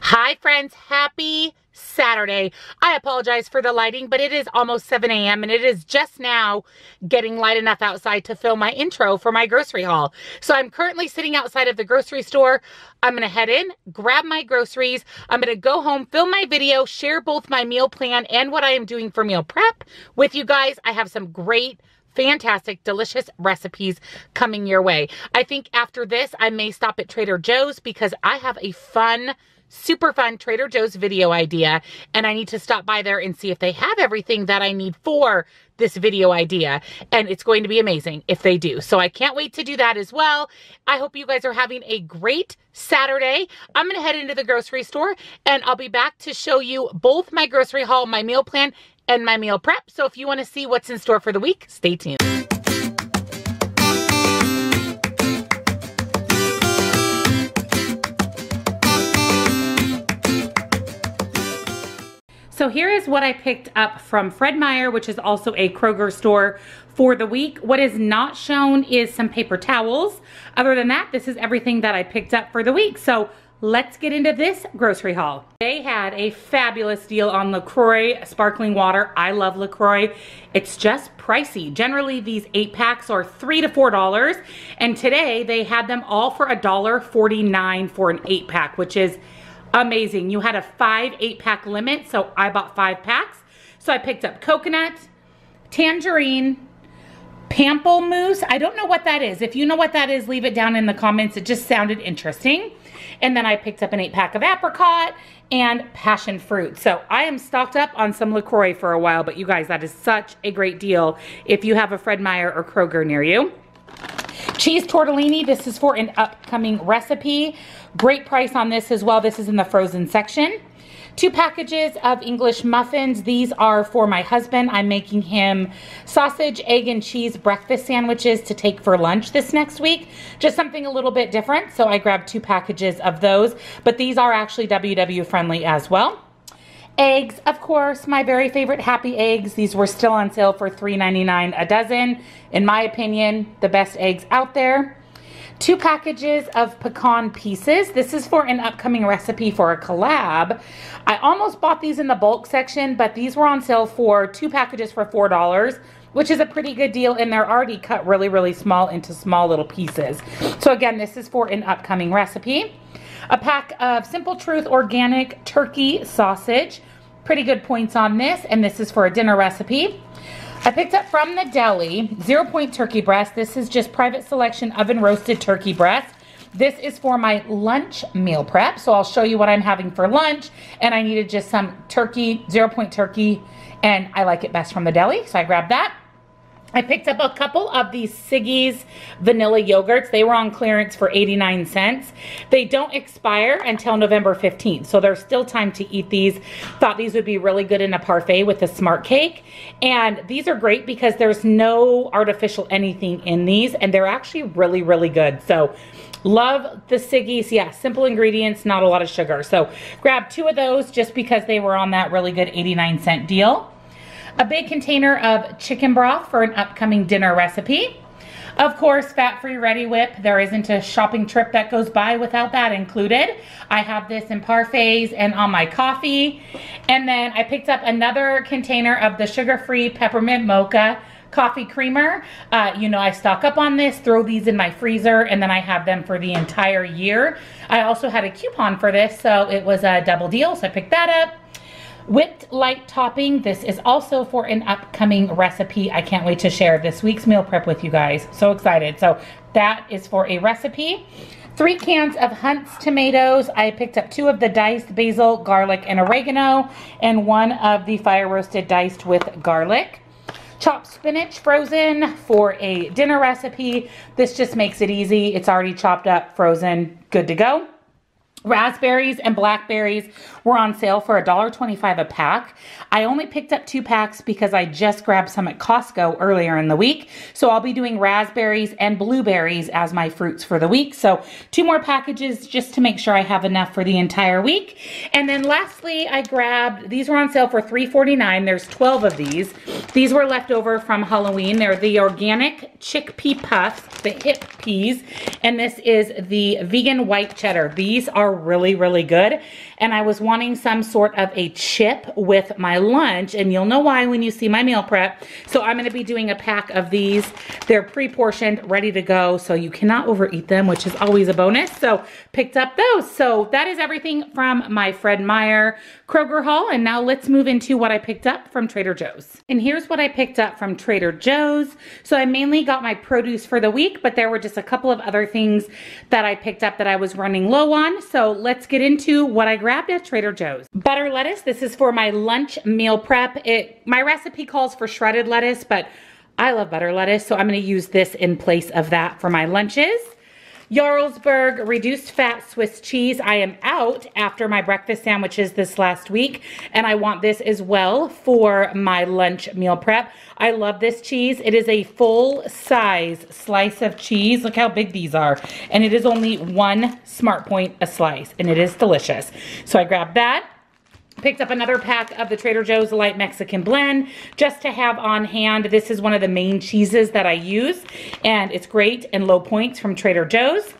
Hi friends, happy Saturday. I apologize for the lighting, but it is almost 7 a.m. and it is just now getting light enough outside to film my intro for my grocery haul. So I'm currently sitting outside of the grocery store. I'm gonna head in, grab my groceries. I'm gonna go home, film my video, share both my meal plan and what I am doing for meal prep with you guys. I have some great fantastic, delicious recipes coming your way. I think after this, I may stop at Trader Joe's because I have a fun super fun Trader Joe's video idea and I need to stop by there and see if they have everything that I need for this video idea and it's going to be amazing if they do. So I can't wait to do that as well. I hope you guys are having a great Saturday. I'm going to head into the grocery store and I'll be back to show you both my grocery haul, my meal plan, and my meal prep. So if you want to see what's in store for the week, stay tuned. So here is what I picked up from Fred Meyer, which is also a Kroger store for the week. What is not shown is some paper towels. Other than that, this is everything that I picked up for the week. So let's get into this grocery haul. They had a fabulous deal on LaCroix sparkling water. I love LaCroix. It's just pricey. Generally, these eight packs are three to four dollars. And today they had them all for a dollar forty-nine for an eight pack, which is amazing. You had a five eight pack limit, so I bought five packs. So I picked up coconut, tangerine, pamplemousse. I don't know what that is. If you know what that is, leave it down in the comments. It just sounded interesting. And then I picked up an eight pack of apricot and passion fruit. So I am stocked up on some LaCroix for a while, but you guys, that is such a great deal if you have a Fred Meyer or Kroger near you. Cheese tortellini, this is for an upcoming recipe. Great price on this as well. This is in the frozen section. Two packages of English muffins. These are for my husband. I'm making him sausage, egg, and cheese breakfast sandwiches to take for lunch this next week. Just something a little bit different. So I grabbed two packages of those. But these are actually WW friendly as well. Eggs, of course, my very favorite Happy Eggs. These were still on sale for $3.99 a dozen. In my opinion, the best eggs out there two packages of pecan pieces. This is for an upcoming recipe for a collab. I almost bought these in the bulk section, but these were on sale for two packages for $4, which is a pretty good deal, and they're already cut really, really small into small little pieces. So again, this is for an upcoming recipe. A pack of Simple Truth organic turkey sausage. Pretty good points on this, and this is for a dinner recipe. I picked up from the deli, zero point turkey breast. This is just private selection oven roasted turkey breast. This is for my lunch meal prep. So I'll show you what I'm having for lunch. And I needed just some turkey, zero point turkey. And I like it best from the deli. So I grabbed that. I picked up a couple of these Siggi's vanilla yogurts. They were on clearance for 89 cents. They don't expire until November 15th, so there's still time to eat these. Thought these would be really good in a parfait with a smart cake. And these are great because there's no artificial anything in these, and they're actually really, really good. So love the Siggi's. Yeah, simple ingredients, not a lot of sugar. So grab two of those just because they were on that really good 89 cent deal a big container of chicken broth for an upcoming dinner recipe. Of course, fat-free Reddi-wip. There isn't a shopping trip that goes by without that included. I have this in parfaits and on my coffee. And then I picked up another container of the sugar-free peppermint mocha coffee creamer. Uh, you know, I stock up on this, throw these in my freezer, and then I have them for the entire year. I also had a coupon for this, so it was a double deal, so I picked that up. Whipped light topping. This is also for an upcoming recipe. I can't wait to share this week's meal prep with you guys. So excited. So that is for a recipe. Three cans of Hunt's tomatoes. I picked up two of the diced basil, garlic, and oregano, and one of the fire roasted diced with garlic. Chopped spinach frozen for a dinner recipe. This just makes it easy. It's already chopped up, frozen, good to go. Raspberries and blackberries were on sale for $1.25 a pack. I only picked up two packs because I just grabbed some at Costco earlier in the week. So I'll be doing raspberries and blueberries as my fruits for the week. So two more packages just to make sure I have enough for the entire week. And then lastly, I grabbed, these were on sale for $3.49. There's 12 of these. These were left over from Halloween. They're the organic chickpea puffs, the hip peas. And this is the vegan white cheddar. These are are really, really good. And I was wanting some sort of a chip with my lunch. And you'll know why when you see my meal prep. So I'm gonna be doing a pack of these. They're pre-portioned, ready to go. So you cannot overeat them, which is always a bonus. So picked up those. So that is everything from my Fred Meyer Kroger haul. And now let's move into what I picked up from Trader Joe's. And here's what I picked up from Trader Joe's. So I mainly got my produce for the week, but there were just a couple of other things that I picked up that I was running low on. So let's get into what I grabbed at Trader Joe's. Butter lettuce. This is for my lunch meal prep. It My recipe calls for shredded lettuce, but I love butter lettuce, so I'm gonna use this in place of that for my lunches. Jarlsberg reduced fat Swiss cheese. I am out after my breakfast sandwiches this last week, and I want this as well for my lunch meal prep. I love this cheese. It is a full size slice of cheese. Look how big these are. And it is only one smart point a slice, and it is delicious. So I grabbed that. Picked up another pack of the Trader Joe's Light Mexican Blend just to have on hand. This is one of the main cheeses that I use and it's great and low points from Trader Joe's.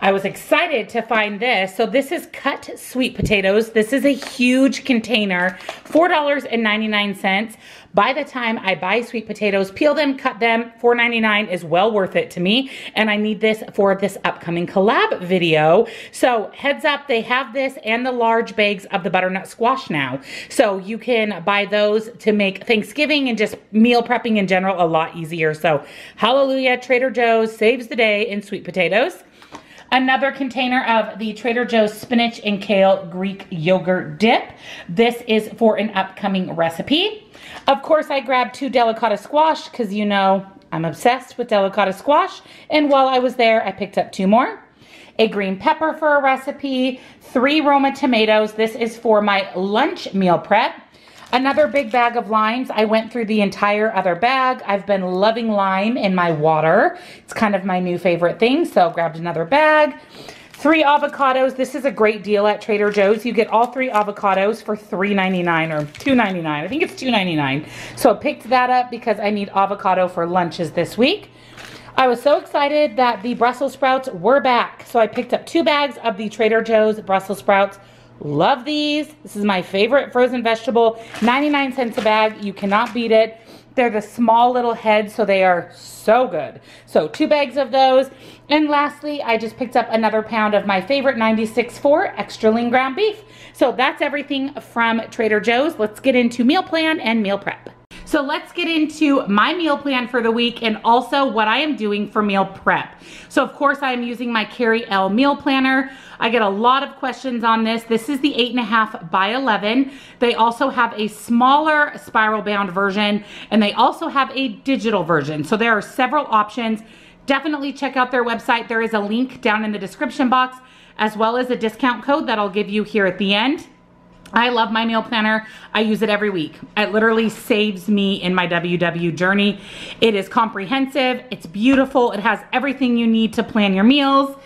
I was excited to find this. So this is cut sweet potatoes. This is a huge container, $4.99. By the time I buy sweet potatoes, peel them, cut them, $4.99 is well worth it to me. And I need this for this upcoming collab video. So heads up, they have this and the large bags of the butternut squash now. So you can buy those to make Thanksgiving and just meal prepping in general a lot easier. So hallelujah, Trader Joe's saves the day in sweet potatoes. Another container of the Trader Joe's spinach and kale Greek yogurt dip. This is for an upcoming recipe. Of course, I grabbed two delicata squash because you know I'm obsessed with delicata squash. And while I was there, I picked up two more. A green pepper for a recipe, three Roma tomatoes. This is for my lunch meal prep. Another big bag of limes. I went through the entire other bag. I've been loving lime in my water. It's kind of my new favorite thing, so grabbed another bag. Three avocados. This is a great deal at Trader Joe's. You get all three avocados for $3.99 or $2.99. I think it's $2.99. So I picked that up because I need avocado for lunches this week. I was so excited that the Brussels sprouts were back. So I picked up two bags of the Trader Joe's Brussels sprouts Love these. This is my favorite frozen vegetable. 99 cents a bag. You cannot beat it. They're the small little heads, so they are so good. So two bags of those. And lastly, I just picked up another pound of my favorite 96.4 extra lean ground beef. So that's everything from Trader Joe's. Let's get into meal plan and meal prep. So let's get into my meal plan for the week and also what I am doing for meal prep. So of course I am using my Carrie Elle meal planner. I get a lot of questions on this. This is the eight and a half by 11. They also have a smaller spiral bound version and they also have a digital version. So there are several options. Definitely check out their website. There is a link down in the description box as well as a discount code that I'll give you here at the end. I love my meal planner. I use it every week. It literally saves me in my WW journey. It is comprehensive. It's beautiful. It has everything you need to plan your meals.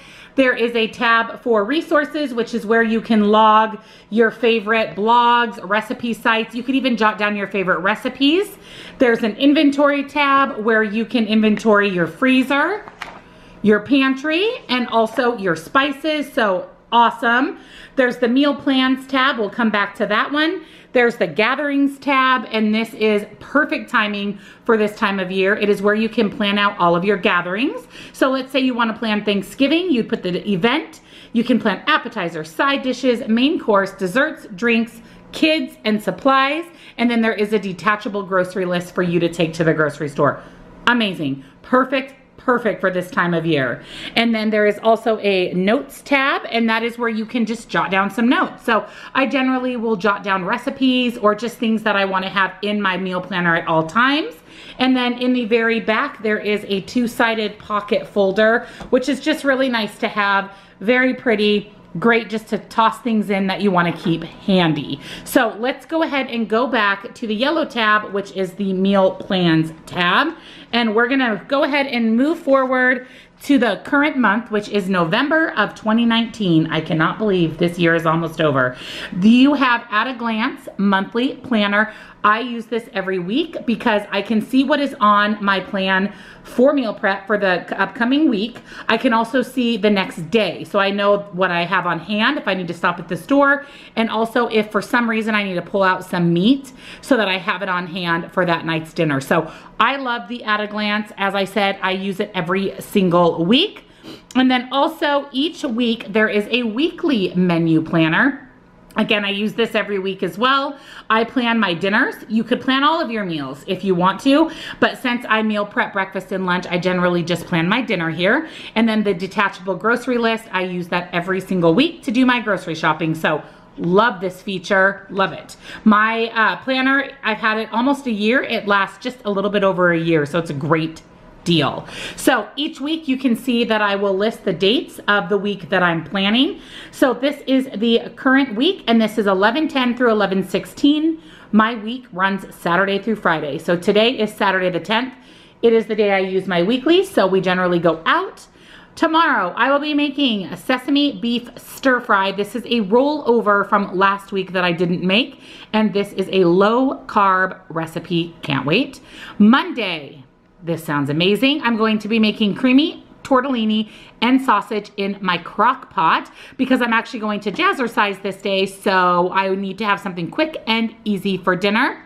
There is a tab for resources, which is where you can log your favorite blogs, recipe sites. You could even jot down your favorite recipes. There's an inventory tab where you can inventory your freezer, your pantry, and also your spices. So awesome. There's the meal plans tab. We'll come back to that one. There's the gatherings tab, and this is perfect timing for this time of year. It is where you can plan out all of your gatherings. So let's say you want to plan Thanksgiving, you put the event. You can plan appetizers, side dishes, main course, desserts, drinks, kids, and supplies. And then there is a detachable grocery list for you to take to the grocery store. Amazing. Perfect perfect for this time of year. And then there is also a notes tab and that is where you can just jot down some notes. So I generally will jot down recipes or just things that I wanna have in my meal planner at all times. And then in the very back, there is a two-sided pocket folder, which is just really nice to have. Very pretty great just to toss things in that you wanna keep handy. So let's go ahead and go back to the yellow tab, which is the meal plans tab. And we're gonna go ahead and move forward to the current month, which is November of 2019. I cannot believe this year is almost over. You have at a glance monthly planner. I use this every week because I can see what is on my plan for meal prep for the upcoming week. I can also see the next day. So I know what I have on hand if I need to stop at the store. And also if for some reason I need to pull out some meat so that I have it on hand for that night's dinner. So I love the at a glance. As I said, I use it every single week. And then also each week there is a weekly menu planner. Again, I use this every week as well. I plan my dinners. You could plan all of your meals if you want to, but since I meal prep breakfast and lunch, I generally just plan my dinner here. And then the detachable grocery list, I use that every single week to do my grocery shopping. So love this feature, love it. My uh, planner, I've had it almost a year. It lasts just a little bit over a year, so it's a great deal. So each week you can see that I will list the dates of the week that I'm planning. So this is the current week and this is 11-10 through 11-16. My week runs Saturday through Friday. So today is Saturday the 10th. It is the day I use my weekly, so we generally go out. Tomorrow, I will be making a sesame beef stir fry. This is a rollover from last week that I didn't make, and this is a low carb recipe. Can't wait. Monday, this sounds amazing. I'm going to be making creamy tortellini and sausage in my crock pot because I'm actually going to jazzercise this day so I need to have something quick and easy for dinner.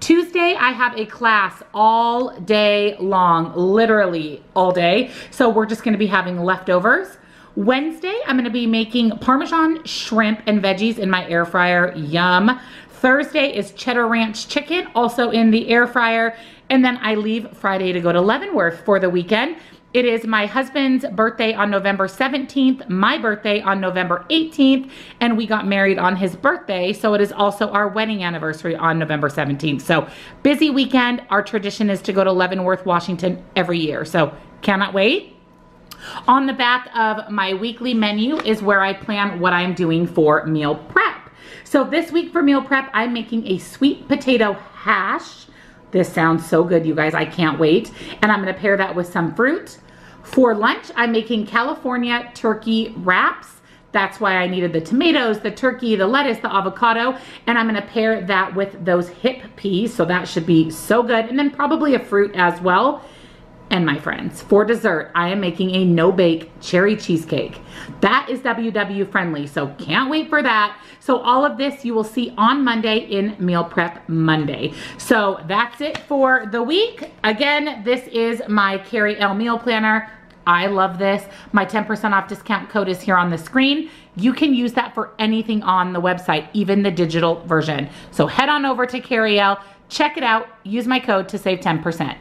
Tuesday, I have a class all day long, literally all day. So we're just gonna be having leftovers. Wednesday, I'm gonna be making Parmesan shrimp and veggies in my air fryer, yum. Thursday is cheddar ranch chicken, also in the air fryer. And then I leave Friday to go to Leavenworth for the weekend. It is my husband's birthday on November 17th, my birthday on November 18th, and we got married on his birthday. So it is also our wedding anniversary on November 17th. So busy weekend. Our tradition is to go to Leavenworth, Washington every year. So cannot wait. On the back of my weekly menu is where I plan what I'm doing for meal prep. So this week for meal prep, I'm making a sweet potato hash this sounds so good, you guys. I can't wait. And I'm going to pair that with some fruit. For lunch, I'm making California turkey wraps. That's why I needed the tomatoes, the turkey, the lettuce, the avocado, and I'm gonna pair that with those hip peas, so that should be so good. And then probably a fruit as well. And my friends, for dessert, I am making a no-bake cherry cheesecake. That is WW friendly, so can't wait for that. So all of this you will see on Monday in Meal Prep Monday. So that's it for the week. Again, this is my Carrie Elle Meal Planner. I love this. My 10% off discount code is here on the screen. You can use that for anything on the website, even the digital version. So head on over to Carrie Elle, check it out, use my code to save 10%.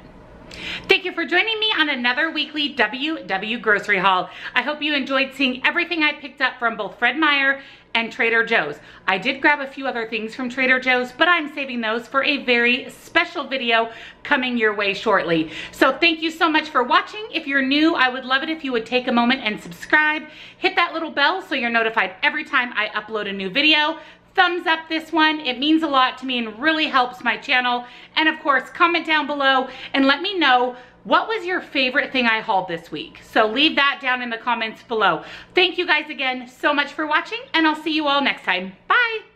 Thank you for joining me on another weekly WW Grocery Haul. I hope you enjoyed seeing everything I picked up from both Fred Meyer and Trader Joe's. I did grab a few other things from Trader Joe's, but I'm saving those for a very special video coming your way shortly. So thank you so much for watching. If you're new, I would love it if you would take a moment and subscribe. Hit that little bell so you're notified every time I upload a new video thumbs up this one. It means a lot to me and really helps my channel. And of course, comment down below and let me know what was your favorite thing I hauled this week? So leave that down in the comments below. Thank you guys again so much for watching and I'll see you all next time. Bye.